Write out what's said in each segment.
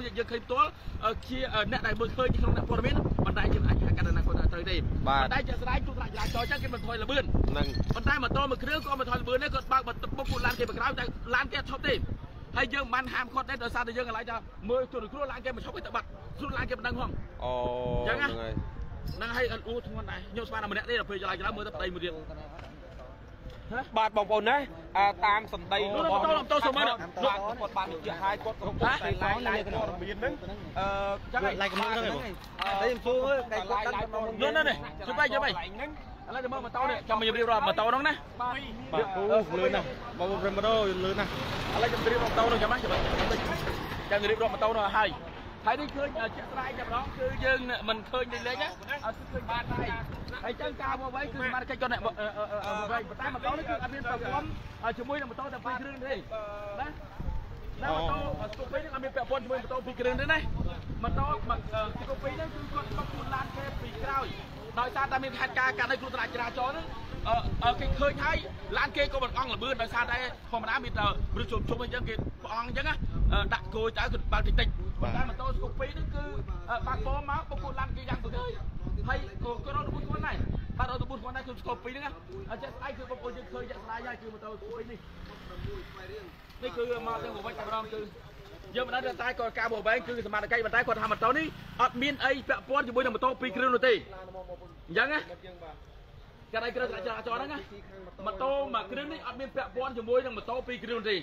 មានយើងឃើញផ្ទាល់ជាអ្នកដែលមើលឃើញក្នុងអ្នកព័ត៌មានប៉ុន្តែយើងអាចហៅកាត់អនាគតត្រូវទេប៉ុន្តែជាក់ស្ដែងទូតចរាចរណ៍ចឹងគេបន្ថយលបឿននឹងប៉ុន្តែម៉ូតូមួយគ្រឿងក៏បន្ថយលបឿនដែរគាត់បើកបន្ទប់ពួកឡានគេបក្រោយតែឡានគេឈប់ទេហើយយើងមិនបានហាមឃាត់ដែរដោយសារតែយើងកន្លែងថាមើលជនរងគ្រោះឡានគេមិនឈប់ទេទៅបាត់ស្រួលឡានគេមិនដឹងផងអូចឹងណាហ្នឹងហើយហ្នឹងហើយអត់អ៊ូធ្ងន់ដែរខ្ញុំស្មានតែម្នាក់ទេដល់ពេលចរាចរណ៍មើលទៅប្តីមួយទៀត បាទបងប្អូនណាអាតាមសម្ដីនោះម៉ូតូម៉ូតូសុំមើលគាត់គាត់បានបញ្ជាក់ឲ្យគាត់គ្រប់គ្រងតែឡាយឡាយព័ត៌មានហ្នឹងអឺចឹងហើយឡាយកំណត់ហ្នឹងតែខ្ញុំសួរមើលតែគាត់កាន់នោះនេះជួយបែកជួយបែកហ្នឹងឥឡូវទៅមើលម៉ូតូនេះចាំមករៀបរាប់ម៉ូតូហ្នឹងណាបាទអូលឿនណាស់បងប្អូនម៉ូតូលឿនណាស់ឥឡូវខ្ញុំរៀបរាប់ម៉ូតូហ្នឹងចាំណាចាំចាំរៀបរាប់ម៉ូតូហ្នឹងឲ្យហើយ នេះឃើញជាក់ស្ដែងតែម្ដងគឺយើងមិនឃើញលេងលេងណាអត់ឃើញបានទេហើយចឹងការមកវិញគឺសមាជិកគាត់អ្នកវិញប៉ុន្តែម៉ូតូនេះគឺអត់មានប្រព័ន្ធជាមួយនឹងម៉ូតូតែពីរគ្រឿងទេណាណាម៉ូតូស្គូពីនេះអត់មានពាក់ព័ន្ធជាមួយម៉ូតូពីរគ្រឿងទេណាម៉ូតូស្គូពីនេះគឺគាត់គាត់ខ្លួនឡានគេពីក្រោយដោយសារតែមានហេតុការណ៍កាត់ឲ្យគ្រោះថ្នាក់ចរាចរណ៍ហ្នឹងអឺគេឃើញហើយឡានគេក៏មិនអង់លបឿនដោយសារតែធម្មតាមានតែមនុស្សជុំជុំអញ្ចឹងគេព្រះអង្គអញ្ចឹងណាដាក់គោចទៅគឺបើកតិចតិច ប៉ុន្តែម៉ូតូស្គូពីនេះគឺបើកពងមកបុគ្គលឡានគេយ៉ាងទៅហើយក៏រត់ទៅខ្លួនដែរបាទរត់ទៅខ្លួនដែរគឺស្គូពីហ្នឹងណាចេះស្អែកគឺបងប្អូនយើងឃើញចាក់ស្ដាយហើយគឺម៉ូតូស្គូពីនេះនេះគឺមកទាំងប្រវត្តិតែម្ដងគឺយើងមិនដឹងថាតែគាត់ការបបែងគឺសមត្ថកិច្ចប៉ុន្តែគាត់ថាម៉ូតូនេះអត់មានអីពាក់ព័ន្ធជាមួយនឹងម៉ូតូពីរគ្រឿងនោះទេអញ្ចឹងណាកាលឯគ្រឿងចរាចរណ៍ហ្នឹងណាម៉ូតូមួយគ្រឿងនេះអត់មានពាក់ព័ន្ធជាមួយនឹងម៉ូតូពីរគ្រឿងទេ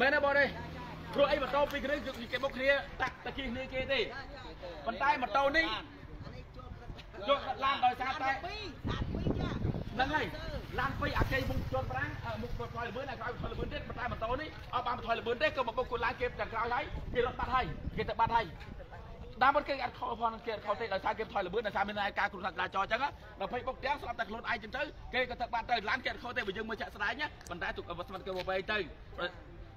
មែនទេបងទេ ព្រោះអីម៉ូតូពីរគ្រឿងគឺគេបុកគ្នាតាក់តាគីគ្នាគេទេប៉ុន្តែម៉ូតូនេះយកឡានដោយសារតែហ្នឹងហើយឡានពីរអាគេមុខជន់ប្រាំងមុខបន្ថយលបឿនហើយក្រោយបន្ថយលបឿនទៀតប៉ុន្តែម៉ូតូនេះអត់បានបន្ថយលបឿនទេក៏មកបុកគូឡានគេទាំងក្រោយហើយគេរត់បាត់ហើយគេទៅបាត់ហើយតាមពិតគេអត់ខុសផងគេអត់ខុសទេដោយសារគេថយលបឿនដោយសារមានការគ្រោះថ្នាក់ចរាចរណ៍អញ្ចឹងដល់ពេលបុកទាំងស្លាប់តែខ្លួនឯងចឹងទៅគេក៏ទៅបាត់ទៅឡានគេអត់ខុសទេបើយើងមើលចាក់ស្ដែងណាប៉ុន្តែទុកអវត្តស្មាត់គេវវែងទៅ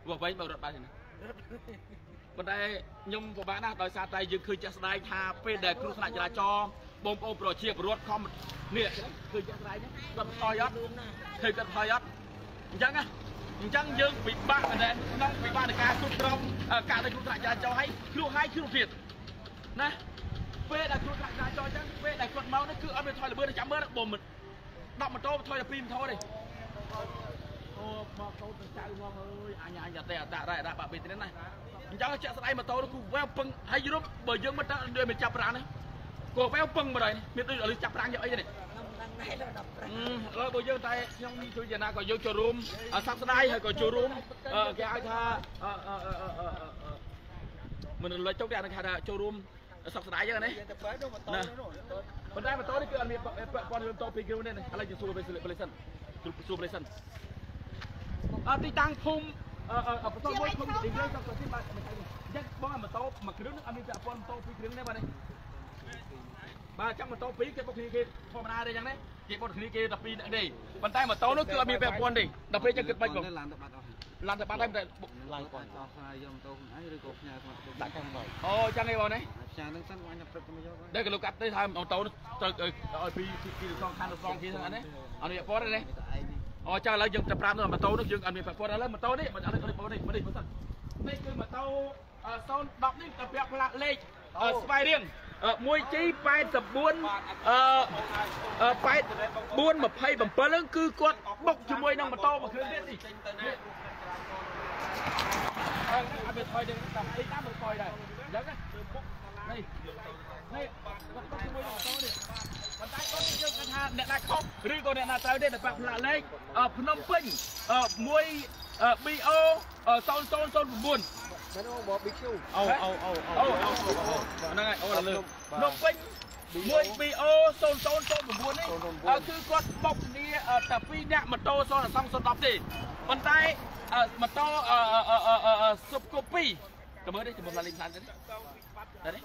វវែងបើរត់បាត់ទេណា ប៉ុន្តែខ្ញុំពិបាកណាស់ដោយសារតែយើងឃើញចាក់ស្ដែងថាពេលដែលគ្រោះថ្នាក់ចរាចរណ៍បងប្អូនប្រជាពលរដ្ឋខំនេះឃើញចាក់ស្ដែងគាត់ថយអត់ឃើញគាត់ថយអត់អញ្ចឹងណាអញ្ចឹងយើងពិបាកដែរក្នុងពិបាកនៃការគ្រប់គ្រងការដែលគ្រោះថ្នាក់ចរាចរណ៍ឲ្យគ្រោះហើយគ្រោះទៀតណាពេលដែលគ្រោះថ្នាក់ចរាចរណ៍អញ្ចឹងពេលដែលគាត់មកនេះគឺអត់មានថយល្បឿនចាំមើលបើមិន10ម៉ូតូថយតែ2ម៉ូតូទេ អូមកកោតទៅចៅមកអើយអញអញតែអតារ៉ែដាក់បាក់ពេកទៀតណាអញ្ចឹងចាក់ស្ដាយម៉ូតូនោះគឺវ៉ាវពឹងហើយរົບបើយើងមិនដាក់ដូចមិនចាប់ប្រាំងនេះក៏វ៉ាវពឹងមកហើយមានដូចឥឡូវចាប់ប្រាំងយកអីទេនេះឡើយបើយើងតែខ្ញុំជួយយ៉ាងណាក៏យើងចូលរួមសប្ស្ដាយហើយក៏ចូលរួមគេហៅថាមិនរលត់ចុកទេអានឹងគេថាចូលរួមសប្ស្ដាយហ្នឹងណាណាប៉ុន្តែម៉ូតូនេះគឺអត់មានពាក់ព័ន្ធនឹងម៉ូតូពីរគ្រឿងទេឥឡូវយើងសួរពេលពេលសិនសួរពេលសិនអត់ ទីតាំងភូមិអឺអឺបន្ទប់មួយភូមិទីយើងចង់ទៅទីបាទមិនអញ្ចឹងបងម៉ូតូមួយគ្រឿងនឹងអត់មានពាក់ព័ន្ធម៉ូតូពីរគ្រឿងទេបាទនេះបាទចាំម៉ូតូពីរគេបុកគ្នាគេធម្មតាទេអញ្ចឹងណាគេបុកគ្នាគេ12នាក់ទេប៉ុន្តែម៉ូតូនោះគឺអត់មានពាក់ព័ន្ធទេដល់ពេលចឹងគិតបាច់បងឡានទៅបាត់អស់ឡានទៅបាត់ហើយតែឡានគាត់អស់ខ្លាយយកម៉ូតូខ្លួនឯងឬក៏ផ្ញើគាត់ទៅដាក់ខាងមកអូចឹងឯងបងណាផ្ញើនឹងសិនគាត់ញ៉ាំព្រឹកទៅមកយកដែលគេលោកកាត់ទៅថាម៉ូតូនោះត្រូវឲ្យពីពីសងខាងទៅសងគេហ្នឹងណាអនុញ្ញាតពណ៌ទេណាតែឯងនេះ អូចឹងឥឡូវយើងទៅប្រាប់នោះម៉ូតូនោះយើងអត់មានពាក់ព័ន្ធឥឡូវម៉ូតូនេះមិនអត់នេះបងនេះនេះមើលសិននេះគឺម៉ូតូ010នេះទៅពាក់ផ្លាកលេខស្វាយរៀង 1G 84 អឺ84 27ហ្នឹងគឺគាត់បុកជាមួយនឹងម៉ូតូមួយគ្រឿងទៀតនេះអើអត់មានថយទេតាមអីតាមមិនថយដែរអញ្ចឹងណានេះ នេះគាត់បុកជាមួយនឹងម៉ូតូនេះប៉ុន្តែគាត់យើងគាត់ថាអ្នកណាខុសឬក៏អ្នកណាត្រូវទេតែបាក់ផ្លាកលេខភ្នំពេញ1 BO 0009មិនមកបប BQ អូអូអូអូអូហ្នឹងហើយអូលើភ្នំពេញ 1BO 0009នេះគឺគាត់បុកគ្នាតែ2នាក់ម៉ូតូសនសង010ទេប៉ុន្តែម៉ូតូស៊ុបកូពី ទៅមើលនេះជំនុំឡានលេងផ្លានទៅនេះទៅនេះ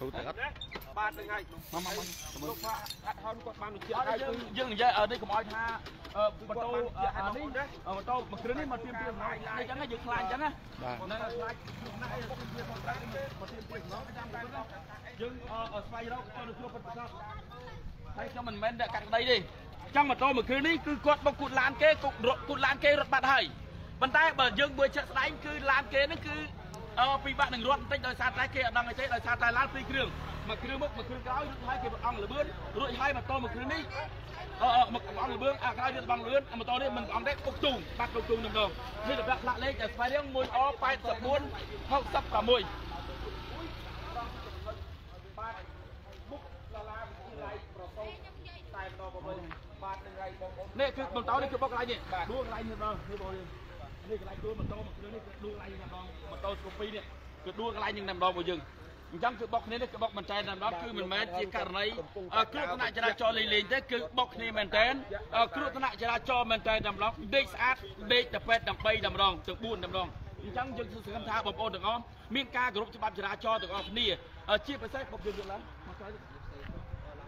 ទូទៅអត់បាទនឹងហើយមកមកមកទៅមើលអត់ហនគាត់បានបញ្ជាក់អត់យើងយើងនិយាយនេះកុំឲ្យថាម៉ូតូអានេះម៉ូតូមួយគ្រឿងនេះមកទៀមទៀមណាអញ្ចឹងយើងខ្លាចអញ្ចឹងណាបាទហ្នឹងខ្លាចណាស់ឯងវាមកតែមកទៀមទៀមមកតាមតែយើងស្វែងរកទៅគ្រូពិតប្រាកដហើយខ្ញុំមិនមែនដាក់កាត់ក្តីទេចង់ម៉ូតូមួយគ្រឿងនេះគឺគាត់បុកគូតឡានគេគូតគូតឡានគេរត់បាត់ហើយប៉ុន្តែបើយើងមើលចាក់ស្ដែងគឺឡានគេហ្នឹងគឺ អឺពិបាកនឹងរត់បន្តិចដោយសារតែគេអត់ដឹងអីទេដោយសារតែឡានពីរគ្រឿងមួយគ្រឿងមុខមួយគ្រឿងក្រោយរួចហើយគេបង្អង់លបឿនរួចហើយម៉ូតូមួយគ្រឿងនេះអឺមកបង្អង់លបឿនអាក្រោយទៀតបង្អង់លបឿនម៉ូតូនេះមិនបង្អង់ទេពុកទូងបាត់ពុកទូងនឹងដងនេះរបៀបផ្លាកលេខតែស្វែងរៀង 1O84 66នេះគឺបន្តនេះគឺបុកកន្លែងនេះដួលកន្លែងនេះបងនេះបងនេះ កន្លែងដួលម៉ូតូមួយគ្រឿងនេះគឺដួលកន្លែងនេះម្ដងម៉ូតូស្គូពីនេះគឺដួលកន្លែងនេះម្ដងរបស់យើងអញ្ចឹងគឺបុកគ្នានេះគឺបុកមិនតែតែម្ដងគឺមិនមែនជាករណីគ្រោះថ្នាក់ចរាចរណ៍លេងលេងទេគឺបុកគ្នាមែនតែនគ្រោះថ្នាក់ចរាចរណ៍មែនតែតែម្ដងដេកស្អាតដេកតែពេទ្យដើម្បីតែម្ដងទាំង4តែម្ដងអញ្ចឹងយើងសង្ឃឹមថាបងប្អូនទាំងអស់មានការគោរពច្បាប់ចរាចរណ៍ទាំងអស់គ្នាជាពិសេសបុកយើងយល់ឡើងមកក្រោយ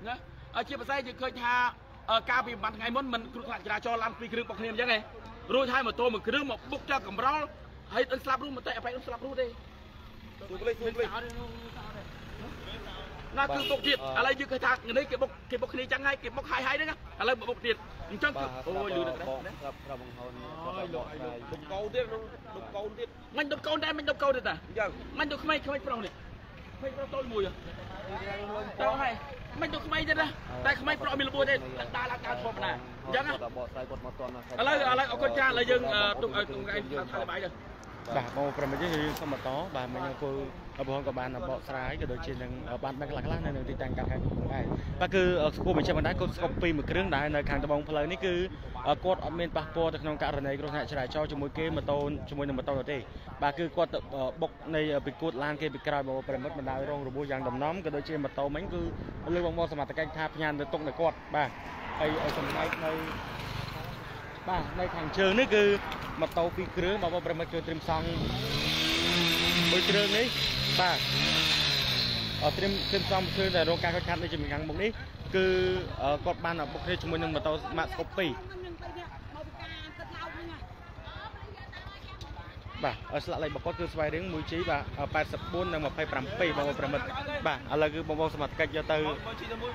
ណាជាពិសេសយើងឃើញថាកាលពីប្រហែលថ្ងៃមុនមិនគ្រោះថ្នាក់ចរាចរណ៍ឡានពីរគ្រឿងបុកគ្នាអញ្ចឹងឯង រួចហើយម៉ូតូមួយគ្រឿងមកបុកចោលកំរល់ហើយដឹងស្លាប់រស់មកតែអបែកស្លាប់រស់ទេទូកលេខទូកលេខណាគឺបុកទៀតឥឡូវយើងគេថានេះគេបុកគេបុកគ្នាចឹងហើយគេបុកហាយហាយហ្នឹងឥឡូវមកបុកទៀតអញ្ចឹងគឺអូយលឺទៅបងប្រាប់ប្រាប់បង្ហោនគាត់បកស្រាយដុំកូនទៀតក្នុងដុំកូនទៀតមិនដុំកូនដែរមិនដុំកូនទេតាអញ្ចឹងមិនដុំក្មេងក្មេងប្រុសនេះក្មេងប្រុសតូចមួយទៅហើយ មិនដុំក្មេងទេណាតែក្មេងប្រុសមានលបួយទេដើរឡើងដើរធម្មតាអញ្ចឹងណាគាត់បកស្រាយគាត់មកតន់ឥឡូវឥឡូវអរគុណច្រើនឥឡូវយើងទុកឲ្យទុកឯងថាបាយទៅ បាទបងប្រិមត្តយើងយើងសូមបន្តបាទមិញអង្គុយបងក៏បានបកស្រាយក៏ដូចជានឹងបានដឹងខ្លះខ្លះនៅនឹងទីតាំងកាត់ហេតុផងដែរបាទគឺស្គូបញ្ជាក់បណ្ដាគាត់ស្គប់ពីមួយគ្រឿងដែរនៅខាងត្បូងផ្លូវនេះគឺគាត់អត់មានប៉ះពាល់ទៅក្នុងករណីគ្រោះថ្នាក់ចរាចរណ៍ជាមួយគេម៉ូតូជាមួយនឹងម៉ូតូទេបាទគឺគាត់បុកនៃពីគួតឡានគេពីក្រោយបងប្រិមត្តបណ្ដោយរងរបួសយ៉ាងដំណំក៏ដូចជាម៉ូតូមិញគឺលើបងមកសមត្ថកិច្ចថាផ្ញើទៅទុកនៅគាត់បាទហើយចំណែកនៅ បាទនៅខាងជើងនេះគឺម៉ូតូពីរគ្រឿងបងប្រិមត្តជួយត្រៀមសង់មួយគ្រឿងនេះបាទអត់ត្រៀមត្រៀមសំគ្រឿងតែរោងការខូចខាតនៅជាមួយខាងមុខនេះគឺគាត់បានបុកគ្នាជាមួយនឹងម៉ូតូ Smart Scope 2 បាទស្លាកលេខបកគាត់គឺស្វ័យរៀង 1G បាទ84និង27បងប្អូនប្រិមិត្តបាទឥឡូវគឺបងប្អូនសមត្ថកិច្ចយកទៅ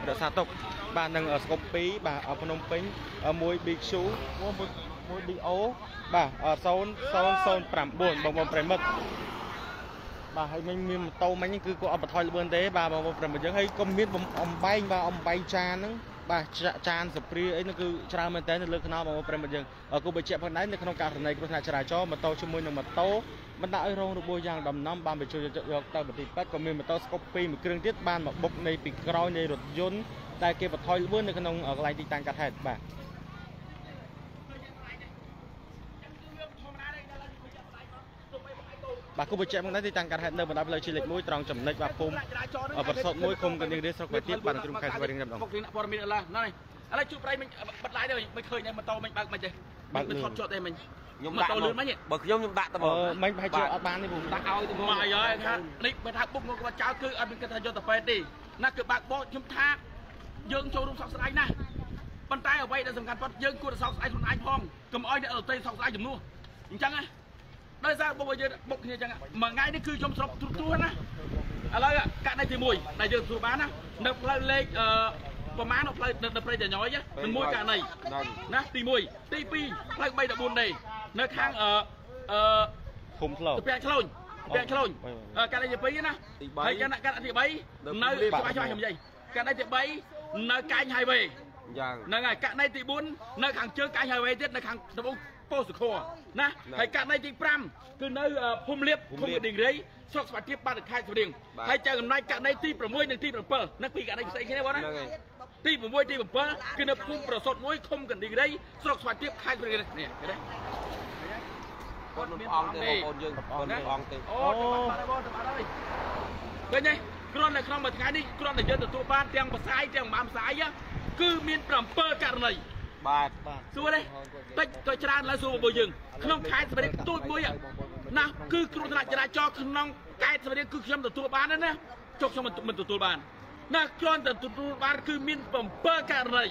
រក្សាទុកបាទនឹង Scope 2បាទភ្នំពេញ 1 BQ 1 BO បាទ0009បងប្អូនប្រិមិត្តបាទហើយមិញមានម៉ូតូមិញគឺគាត់អត់បន្ថយលឿនទេបាទបងប្អូនប្រិមិត្តយើងហើយកុំមានអំបែងបាទអំបែងចានហ្នឹង បាទចានសព្រាអីហ្នឹងគឺច្រើនមែនតើនៅលើខ្នល់បងប្អូនប្រិមិត្តយើងគូបញ្ជាក់ផងដែរនៅក្នុងករណីគ្រោះថ្នាក់ចរាចរណ៍ម៉ូតូជាមួយនឹងម៉ូតូបណ្ដាឲ្យរងរបួសយ៉ាងដំណំបានបញ្ជូនយកទៅមន្ទីរពេទ្យក៏មានម៉ូតូស្កុប2មួយគ្រឿងទៀតបានមកបុកនៃពីក្រោយនៃរថយន្តតែគេបន្ថយលឿននៅក្នុងកន្លែងទីតាំងកាត់ហេតុបាទ បាទគូបញ្ជាក់មកដែរទីតាំងកាត់ហេតុនៅបណ្ដាផ្លូវជាតិលេខ1ត្រង់ចំណុចបាទភូមិប្រសពមួយឃុំកណ្ដៀងរាជស្រុកបាទីបាទក្រុមខេត្តស្វាយរៀងតែម្ដងបុកព័ត៌មានអីឡាណ៎ឥឡូវជួបប្រៃមិញបិទឡាយទៅមិនឃើញម៉ូតូមិញបើកមិនទេមិនថតជាប់ទេមិញខ្ញុំដាក់លឿនមិញបើខ្ញុំខ្ញុំដាក់តែមកអឺមិញប្រហែលជាអត់បានទេបងដាក់ឲ្យទៅមកអាយហើយថានេះបើថាបុកមកគាត់ចោលគឺអត់មានគិតថាយកទៅពេទ្យទេណាគឺបើកបោកខ្ញុំថាយើងចូលរួមសោកស្ដាយណាស់ប៉ុន្តែអ្វីដែលសំខាន់ប៉ុតយើងគួរតែសោកស្ដាយខ្លួនឯងផងកុំឲ្យអ្នកដទៃសោកស្ដាយជំនួសអញ្ចឹងណា ដោយសារបុកយើងបុកគ្នាអញ្ចឹងមួយថ្ងៃនេះគឺខ្ញុំស្រុកទ្រុសទ្រុសណាឥឡូវកាក់ដៃទី1ដែលយើងសួរបានណានៅផ្លូវលេខអឺប្រហែលនៅផ្លូវនៅព្រៃតញយមិនមួយករណីណាទី1ទី2ផ្លូវ314នេះនៅខាងអឺអឺឃុំផ្លូវទៅពាក់ឆ្លូនពាក់ឆ្លូនកាត់ដៃទី2ណាហើយកាត់កាត់ទី3នៅច្បាស់ច្បាស់ខ្ញុំនិយាយកាត់ដៃទី3នៅកាញ់ highway យ៉ាងហ្នឹងហើយកាត់ដៃទី4នៅខាងជើងកាញ់ highway ទៀតនៅខាងត្បូង ពោធិ៍សុខណាហើយកាត់ដៃទី5គឺនៅភូមិលៀបភូមិកណ្ដៀងរៃស្រុកស្វាយទៀបបាត់ខេត្តស្រៀងហើយចៅកំណាច់កាត់ដៃទី6និងទី7នៅពីកាត់ដៃផ្សេងគ្នាបងណាហ្នឹងហើយទី6ទី7គឺនៅភូមិប្រសុតមួយឃុំកណ្ដៀងរៃស្រុកស្វាយទៀបខេត្តស្រៀងនេះឃើញទេគាត់មិនអងទេបងប្អូនយើងគាត់មិនអងទេអូទៅបាត់ហើយបងទៅបាត់ហើយឃើញទេគ្រាន់តែក្នុងមួយថ្ងៃនេះគ្រាន់តែយើងទទួលបានទាំងផ្សាយទាំងមិនផ្សាយគឺមាន7ករណី បាទសួរទេតិចក៏ច្រើនឡើងសួររបស់យើងក្នុងខេត្តស្រីទូចមួយណាគឺគ្រោះថ្នាក់ចរាចរណ៍ក្នុងខេត្តស្រីគឺខ្ញុំទទួលបានណាចុះខ្ញុំមិនទទួលបានណាគ្រាន់តែទទួលបានគឺមាន7ករណី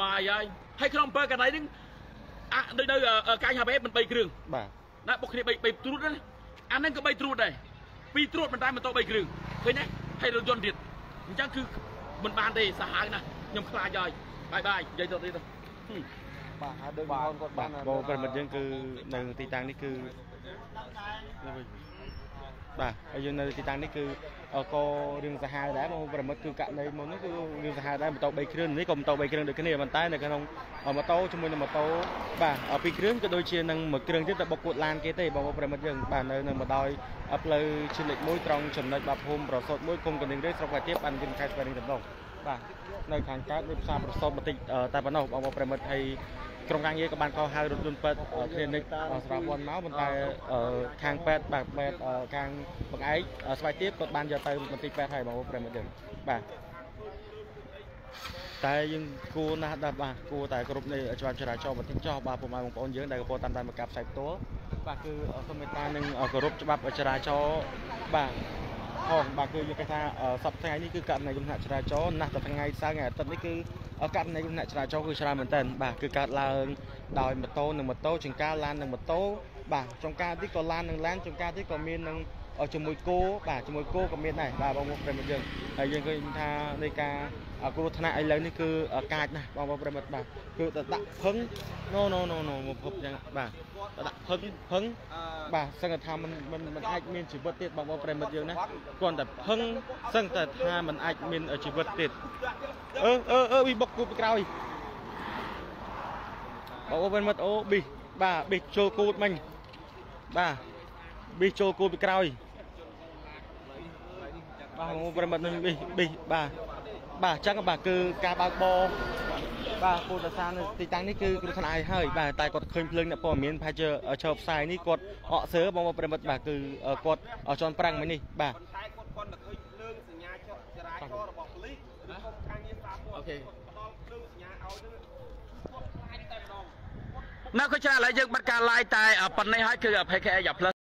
ម៉ាយហើយហើយក្នុង7ករណីហ្នឹងអាដូចនៅកាញ់ហាបេមិន3គ្រឿងបាទណាបុកគ្នា3 3ត្រួតណាអាហ្នឹងក៏3ត្រួតដែរពីរត្រួតប៉ុន្តែម៉ូតូ3គ្រឿងឃើញទេហើយរថយន្តទៀតអញ្ចឹងគឺមិនបានទេសាហាវណាស់ខ្ញុំខ្លាចហើយ បាយបាយនិយាយទៅទៀតទៅបាទហើយដូចបង្ហោនគាត់បាបានទបងប្រិមិត្តយើងគឺនៅទីតាំងនេះគឺបាទហើយយើងនៅទីតាំងនេះគឺអក៏រឿងសាហាវដែរបងប្រិមិត្តគឺករណីមុននេះគឺរឿងសាហាវដែរម៉ូតូ3គ្រឿងនេះក៏ម៉ូតូ3គ្រឿងដូចគ្នាប៉ុន្តែនៅក្នុងម៉ូតូជាមួយនឹងម៉ូតូបាទពីរគ្រឿងក៏ដូចជានឹងមួយគ្រឿងទៀតទៅបុកគួតឡានគេទេបងប្រិមិត្តយើងបាទនៅនៅមកដោយផ្លូវឈិលលេខ1ត្រង់ចំណុចបាភូមិប្រសត1គុំកណ្ដៀងរេស្រុកបាទៀបបានយើងខេត្តស្វាយរៀងដំណង បាទនៅខាងកើតនៃផ្សារប្រសតបន្តិចតែប៉ុណ្ណោះបងប្រិមិត្តហើយក្រុមការងារក៏បានកោហៅរថយន្តពេទ្យគ្លីនិកស្រាប់វ័នមកប៉ុន្តែខាងពេទ្យបាទពេទ្យខាងបង្អែកស្វាយទៀបគាត់បានយកទៅមន្ទីរពេទ្យហើយបងប្រិមិត្តយើងបាទតែយើងគួរណាស់ដែរបាទគួរតែគ្រប់នៃច្បាប់ចរាចរណ៍បន្តិចចោះបាទពុកម៉ែបងប្អូនយើងដែលកំពុងតាមដានមកកាប់ផ្សាយផ្ទាល់បាទគឺសូមមេត្តានឹងគោរពច្បាប់ចរាចរណ៍បាទ ផងបាទគឺយើងគេថាសប្តាហ៍នេះគឺករណីគ្រោះថ្នាក់ចរាចរណ៍ណាស់តែថ្ងៃសៅរ៍ថ្ងៃអាទិត្យនេះគឺករណីគ្រោះថ្នាក់ចរាចរណ៍គឺច្រើនមែនទែនបាទគឺកើតឡើងដោយម៉ូតូនិងម៉ូតូចង្ការឡាននិងម៉ូតូបាទចង្ការទីក៏ឡាននិងឡានចង្ការទីក៏មាននឹង ជាមួយគោបាទជាមួយគោក៏មានដែរបាទបងប្អូនប្រិមត្តយើងហើយយើងឃើញថានៃការគ្រោះថ្នាក់ឥឡូវនេះគឺកាចណាស់បងប្អូនប្រិមត្តបាទគឺទៅដាក់ផឹង no no no no មកភពយ៉ាងបាទទៅដាក់ផឹងផឹងបាទសឹងតែថាมันมันมันអាចមានជីវិតទៀតបងប្អូនប្រិមត្តយើងណាគ្រាន់តែផឹងសឹងតែថាมันអាចមានជីវិតទៀតអឺអឺអឺវិបុកគូពីក្រោយបងប្អូនប្រិមត្តអូប៊ីបាទប៊ីចូលគូតមិញបាទប៊ីចូលគូតពីក្រោយ បាទបងប្អូនប្រិមត្តនឹងប៊ីប៊ីបាទបាទអញ្ចឹងបាទគឺការបើកបរបាទពូតាសាននៅទីតាំងនេះគឺគ្រោះថ្នាក់ហើយបាទតែគាត់ឃើញភ្លើងអ្នកព័ត៌មានប្រហែលជាឈើផ្សាយនេះគាត់អកសើបងប្អូនប្រិមិត្តបាទគឺគាត់ជន់ប្រាំងមិញនេះបាទតែគាត់គាត់តែឃើញភ្លើងសញ្ញាចរាចរណ៍របស់ប៉ូលីសឬក៏ការងារសារព័ត៌អូខេផ្ដល់ភ្លើងសញ្ញាឲ្យទៅគាត់ខ្លាចតែម្ដងនៅក៏ច្រើនឥឡូវយើងបាត់ការ live តែប៉ុណ្ណេះហើយគឺ PKA យ៉ា plus